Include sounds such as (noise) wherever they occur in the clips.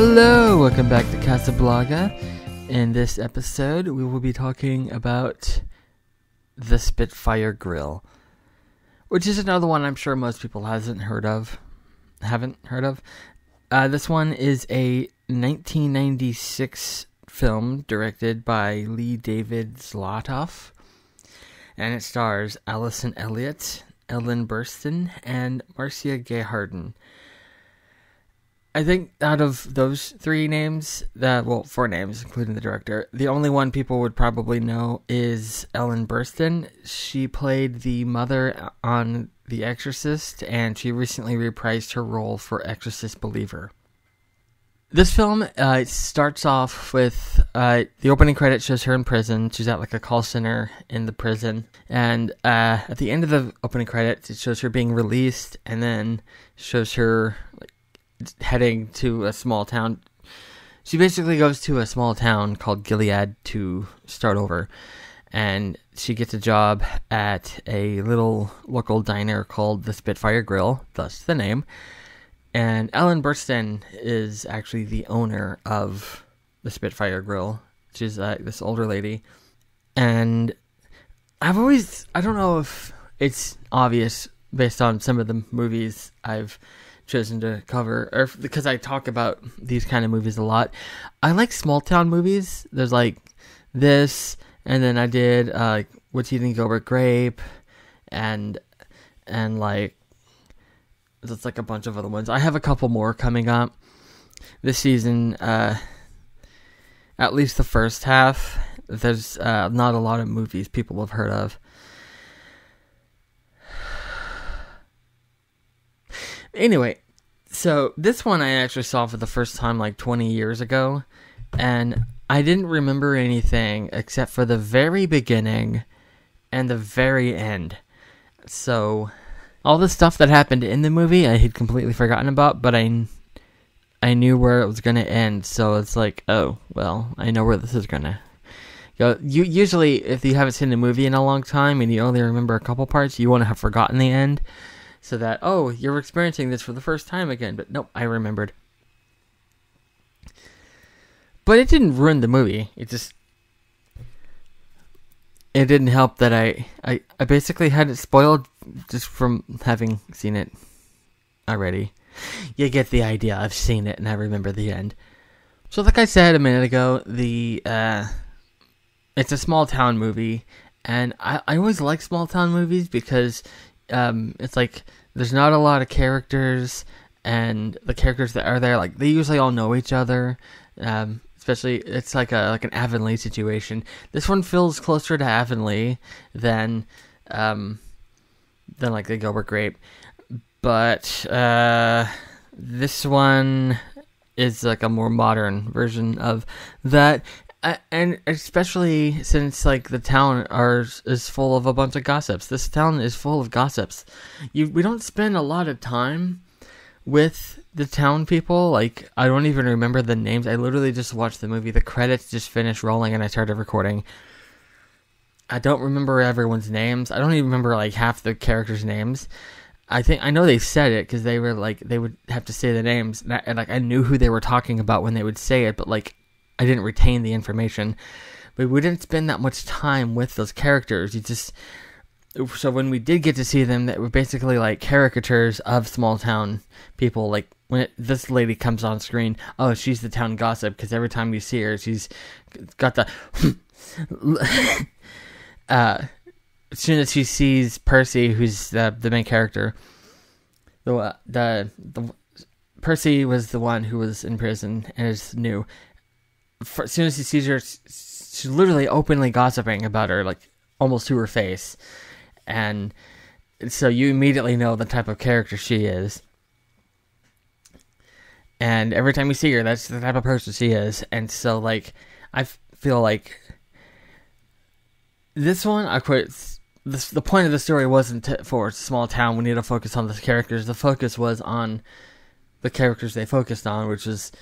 Hello, welcome back to Casablanca. In this episode, we will be talking about the Spitfire Grill, which is another one I'm sure most people hasn't heard of. Haven't heard of. Uh, this one is a 1996 film directed by Lee David Zlotoff, and it stars Alison Elliott, Ellen Burstyn, and Marcia Gay Harden. I think out of those three names, that well, four names, including the director, the only one people would probably know is Ellen Burstyn. She played the mother on The Exorcist, and she recently reprised her role for Exorcist Believer. This film uh, starts off with uh, the opening credit shows her in prison. She's at like a call center in the prison, and uh, at the end of the opening credits, it shows her being released, and then shows her like heading to a small town. She basically goes to a small town called Gilead to start over. And she gets a job at a little local diner called the Spitfire Grill, thus the name. And Ellen Burstyn is actually the owner of the Spitfire Grill. She's uh, this older lady. And I've always, I don't know if it's obvious based on some of the movies I've chosen to cover, or because I talk about these kind of movies a lot. I like small town movies. There's like this, and then I did uh, What's Eating Gilbert Grape, and and like that's like a bunch of other ones. I have a couple more coming up this season. Uh, at least the first half. There's uh, not a lot of movies people have heard of. (sighs) Anyway, so this one I actually saw for the first time like 20 years ago, and I didn't remember anything except for the very beginning and the very end. So all the stuff that happened in the movie I had completely forgotten about, but I I knew where it was going to end. So it's like, oh, well, I know where this is going to go. You usually if you haven't seen a movie in a long time and you only remember a couple parts, you want to have forgotten the end so that oh you're experiencing this for the first time again. But nope i remembered. But it didn't ruin the movie. It just it didn't help that i i, I basically had it spoiled just from having seen it already. You get the idea. I've seen it and i remember the end. So like i said a minute ago the uh it's a small town movie. And I, I always like small town movies because um, it's like there's not a lot of characters, and the characters that are there, like they usually all know each other. Um, especially, it's like a like an Avonlea situation. This one feels closer to Avonlea than um, than like the Gilbert Grape, but uh, this one is like a more modern version of that and especially since like the town are is full of a bunch of gossips. This town is full of gossips. You we don't spend a lot of time with the town people. Like I don't even remember the names. I literally just watched the movie. The credits just finished rolling and I started recording. I don't remember everyone's names. I don't even remember like half the characters' names. I think I know they said it because they were like they would have to say the names, and, I, and like I knew who they were talking about when they would say it, but like I didn't retain the information. But we didn't spend that much time with those characters. You just so when we did get to see them, that were basically like caricatures of small town people. Like when it, this lady comes on screen, oh, she's the town gossip because every time you see her, she's got the. (laughs) uh, as soon as she sees Percy, who's the the main character, the the the Percy was the one who was in prison and is new, for, as soon as he sees her, she's literally openly gossiping about her, like almost to her face, and so you immediately know the type of character she is. And every time you see her, that's the type of person she is. And so, like, I feel like this one, I quit. This, the point of the story wasn't to, for a small town. We need to focus on the characters. The focus was on the characters they focused on, which is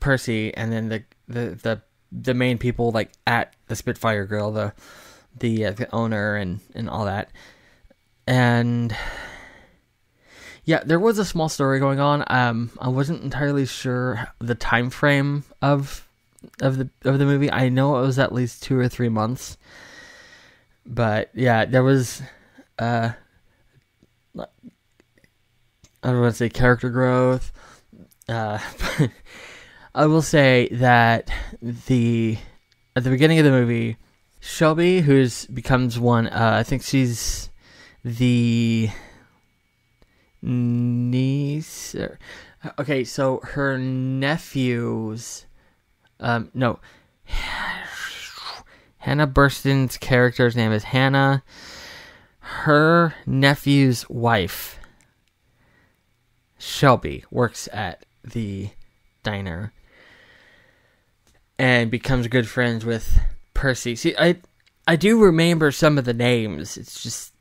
Percy, and then the the the the main people like at the Spitfire Grill, the the, uh, the owner and and all that, and Yeah, there was a small story going on. Um, I wasn't entirely sure the time frame of of the of the movie. I know it was at least two or three months, but yeah, there was. Uh, I don't want to say character growth. Uh, (laughs) I will say that the at the beginning of the movie, Shelby, who's becomes one, uh, I think she's the niece. Or, okay, so her nephew's, um, no, Hannah Burstyn's character's name is Hannah. Her nephew's wife, Shelby, works at the diner and becomes good friends with Percy. See, I I do remember some of the names. It's just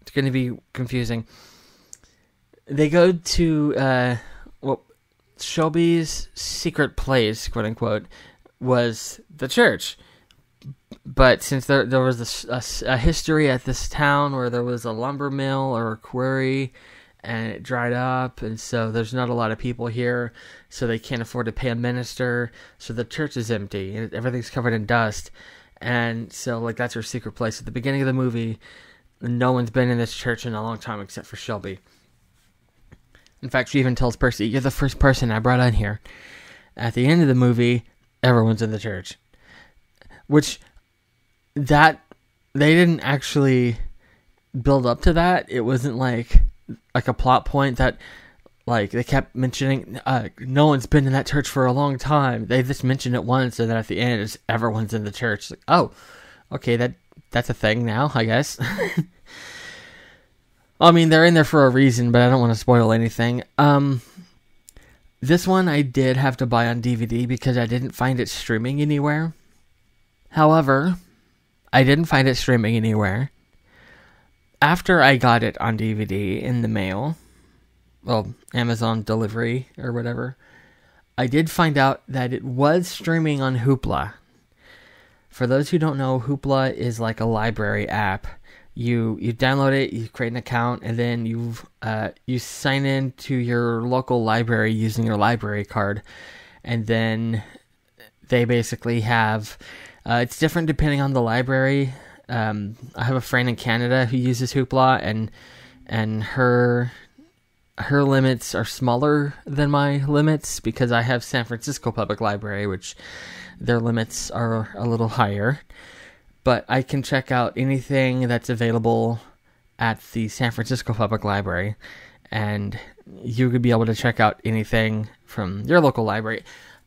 it's going to be confusing. They go to uh, well, Shelby's secret place, quote unquote, was the church. But since there there was a, a, a history at this town where there was a lumber mill or a quarry and it dried up and so there's not a lot of people here so they can't afford to pay a minister. So the church is empty and everything's covered in dust. And so like that's her secret place. At the beginning of the movie no one's been in this church in a long time except for shelby. In fact she even tells percy you're the first person i brought in here. At the end of the movie everyone's in the church. Which that they didn't actually build up to that. It wasn't like like a plot point that like they kept mentioning uh, no one's been in that church for a long time. They just mentioned it once and then at the end it's everyone's in the church. Like oh okay that that's a thing now i guess. (laughs) I mean they're in there for a reason but i don't want to spoil anything. Um this one i did have to buy on dvd because i didn't find it streaming anywhere. However i didn't find it streaming anywhere after I got it on DVD in the mail, well, Amazon delivery or whatever, I did find out that it was streaming on Hoopla. For those who don't know, Hoopla is like a library app. You you download it, you create an account, and then you uh, you sign in to your local library using your library card, and then they basically have. Uh, it's different depending on the library. Um, I have a friend in Canada who uses Hoopla, and and her her limits are smaller than my limits because I have San Francisco Public Library, which their limits are a little higher. But I can check out anything that's available at the San Francisco Public Library, and you could be able to check out anything from your local library,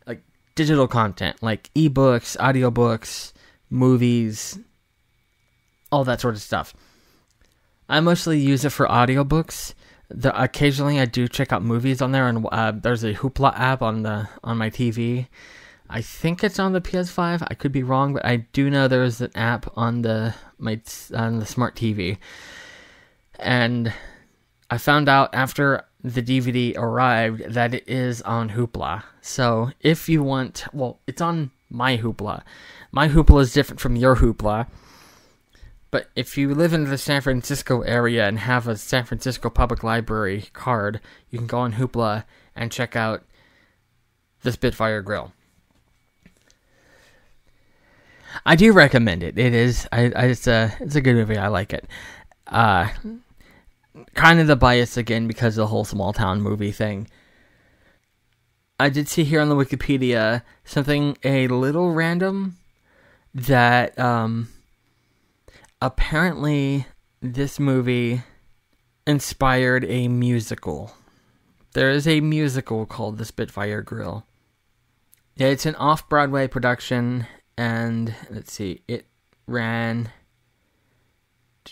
like digital content, like ebooks, audiobooks, movies, all that sort of stuff. I mostly use it for audiobooks. The, occasionally, I do check out movies on there, and uh, there's a Hoopla app on the on my TV. I think it's on the PS5. I could be wrong, but I do know there is an app on the my on the smart TV. And I found out after the DVD arrived that it is on Hoopla. So if you want, well, it's on my Hoopla. My Hoopla is different from your Hoopla. But if you live in the San Francisco area and have a San Francisco Public Library card, you can go on Hoopla and check out the Spitfire Grill. I do recommend it. It is, I, I, it's a, it's a good movie. I like it. Uh, kind of the bias again because of the whole small town movie thing. I did see here on the Wikipedia something a little random that um, apparently this movie inspired a musical. There is a musical called The Spitfire Grill. It's an off Broadway production, and let's see, it ran. I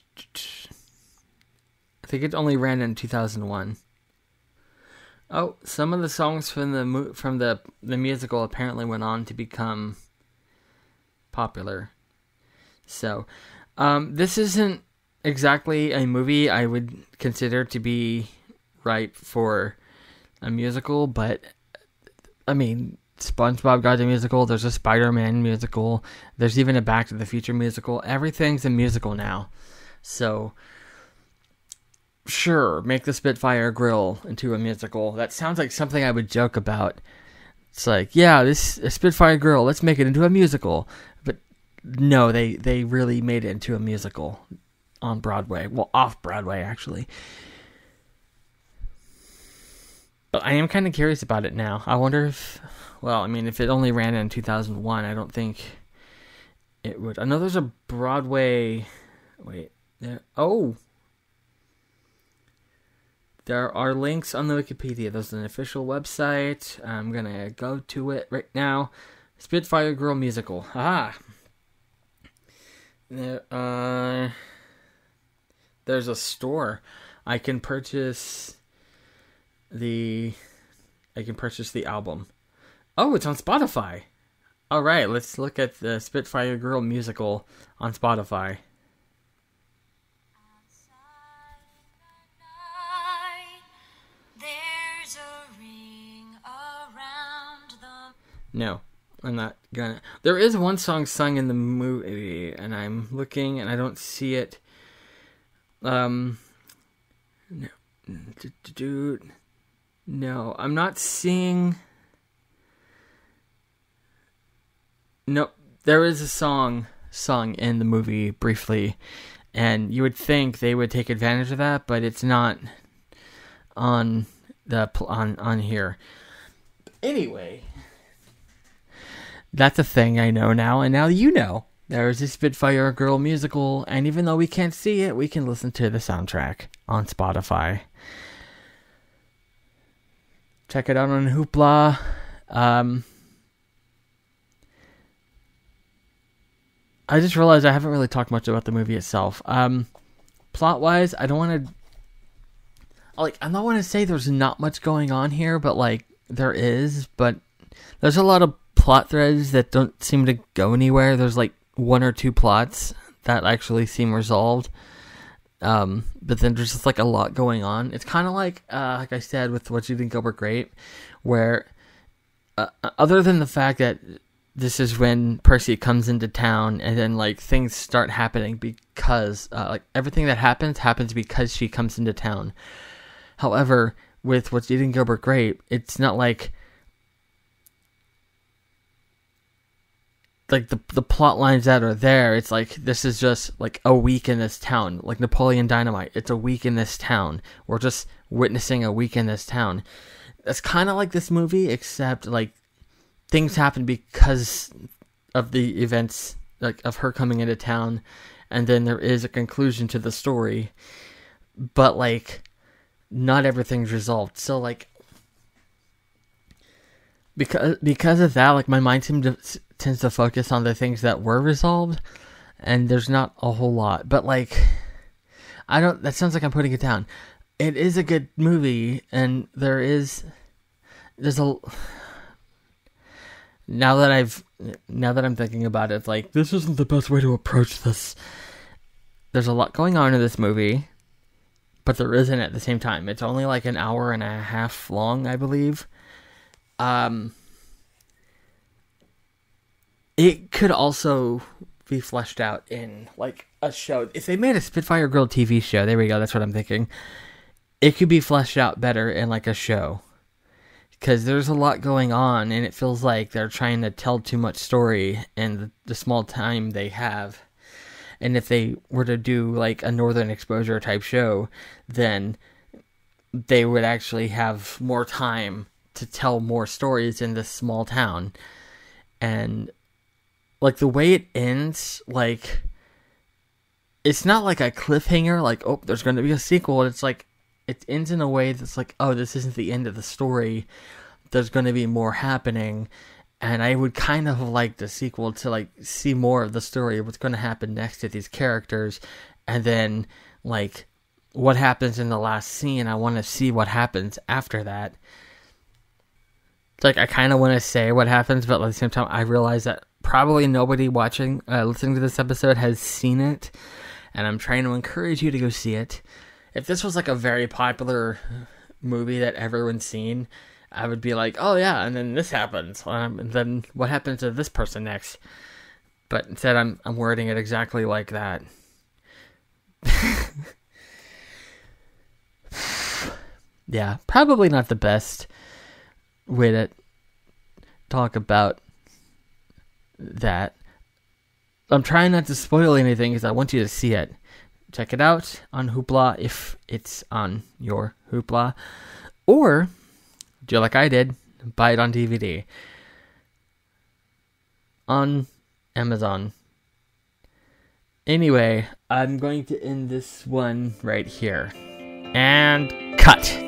think it only ran in 2001. Oh, some of the songs from the from the the musical apparently went on to become popular. So, um, this isn't exactly a movie I would consider to be right for a musical, but I mean, SpongeBob got a musical. There's a Spider-Man musical. There's even a Back to the Future musical. Everything's a musical now. So sure, make the Spitfire Grill into a musical. That sounds like something I would joke about. It's like, yeah, this Spitfire Grill, let's make it into a musical. No, they they really made it into a musical on Broadway. Well, off Broadway actually. But I am kind of curious about it now. I wonder if, well, I mean, if it only ran in 2001, I don't think it would. I know there's a Broadway. Wait, there. Oh, there are links on the Wikipedia. There's an official website. I'm gonna go to it right now. Spitfire Grill musical. Ah. There, uh, there's a store. I can purchase the. I can purchase the album. Oh, it's on Spotify. All right, let's look at the Spitfire Grill musical on Spotify. No, I'm not gonna. There is one song sung in the movie, and I'm looking and I don't see it. Um, no, dude, no, I'm not seeing. Nope, there is a song sung in the movie briefly, and you would think they would take advantage of that, but it's not on the on on here. Anyway, that's a thing I know now, and now you know. There's a Spitfire Grill musical, and even though we can't see it, we can listen to the soundtrack on Spotify. Check it out on Hoopla. Um, I just realized I haven't really talked much about the movie itself. Um, plot wise, I don't want to. Like, I don't want to say there's not much going on here, but like, there is, but there's a lot of plot threads that don't seem to go anywhere. There's like one or two plots that actually seem resolved. Um, but then there's just like a lot going on. It's kind of like, uh, like I said, with What's Eating Gilbert Grape, where uh, other than the fact that this is when Percy comes into town and then like things start happening because uh, like everything that happens happens because she comes into town. However, with what's eating Gilbert Grape, it's not like like the the plot lines that are there it's like this is just like a week in this town. Like napoleon dynamite it's a week in this town. We're just witnessing a week in this town. It's kind of like this movie except like things happen because of the events like of her coming into town and then there is a conclusion to the story. But like not everything's resolved. So like because because of that like my mind seemed to tends to focus on the things that were resolved, and there's not a whole lot. But like, I don't. That sounds like I'm putting it down. It is a good movie, and there is there's a. Now that I've now that I'm thinking about it, like this isn't the best way to approach this. There's a lot going on in this movie, but there isn't at the same time. It's only like an hour and a half long, I believe. Um, it could also be fleshed out in like a show. If they made a Spitfire Grill TV show, there we go. That's what I'm thinking. It could be fleshed out better in like a show because there's a lot going on, and it feels like they're trying to tell too much story in the, the small time they have. And if they were to do like a Northern Exposure type show, then they would actually have more time to tell more stories in this small town. And like the way it ends, like it's not like a cliffhanger, like oh, there's going to be a sequel. It's like it ends in a way that's like oh, this isn't the end of the story. There's going to be more happening, and I would kind of like the sequel to like see more of the story, what's going to happen next to these characters, and then like what happens in the last scene. I want to see what happens after that. like I kind of want to say what happens, but at the same time, I realize that probably nobody watching, uh, listening to this episode has seen it, and I'm trying to encourage you to go see it. If this was like a very popular movie that everyone's seen, I would be like, oh yeah, and then this happens, um, and then what happens to this person next? But instead, I'm I'm wording it exactly like that. (laughs) yeah, probably not the best way to talk about that. I'm trying not to spoil anything because I want you to see it. Check it out on Hoopla if it's on your Hoopla. Or do like I did, buy it on DVD. On Amazon. Anyway, I'm going to end this one right here. And cut.